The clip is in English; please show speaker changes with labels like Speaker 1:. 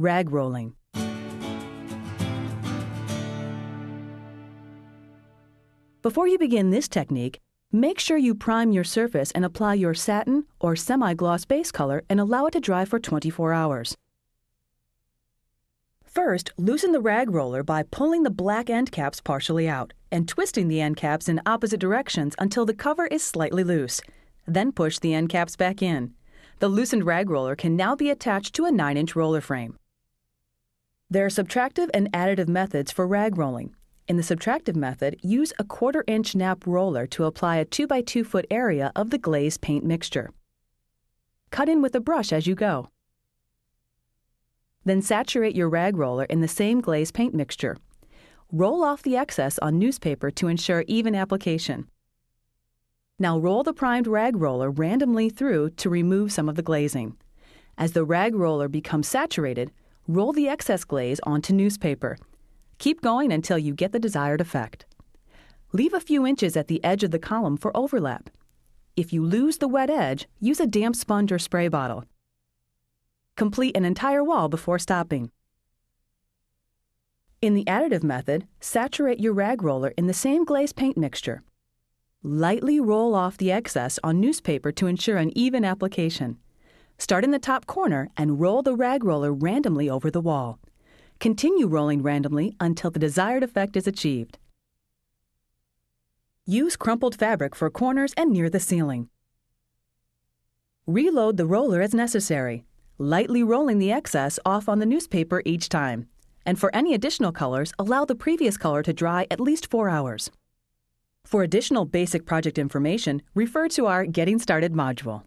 Speaker 1: Rag rolling. Before you begin this technique, make sure you prime your surface and apply your satin or semi-gloss base color and allow it to dry for 24 hours. First, loosen the rag roller by pulling the black end caps partially out and twisting the end caps in opposite directions until the cover is slightly loose. Then push the end caps back in. The loosened rag roller can now be attached to a 9-inch roller frame. There are subtractive and additive methods for rag rolling. In the subtractive method, use a quarter inch nap roller to apply a 2 by 2 foot area of the glaze paint mixture. Cut in with a brush as you go. Then saturate your rag roller in the same glaze paint mixture. Roll off the excess on newspaper to ensure even application. Now roll the primed rag roller randomly through to remove some of the glazing. As the rag roller becomes saturated, roll the excess glaze onto newspaper Keep going until you get the desired effect. Leave a few inches at the edge of the column for overlap. If you lose the wet edge, use a damp sponge or spray bottle. Complete an entire wall before stopping. In the additive method, saturate your rag roller in the same glaze paint mixture. Lightly roll off the excess on newspaper to ensure an even application. Start in the top corner and roll the rag roller randomly over the wall. Continue rolling randomly until the desired effect is achieved. Use crumpled fabric for corners and near the ceiling. Reload the roller as necessary, lightly rolling the excess off on the newspaper each time. And for any additional colors, allow the previous color to dry at least four hours. For additional basic project information, refer to our Getting Started module.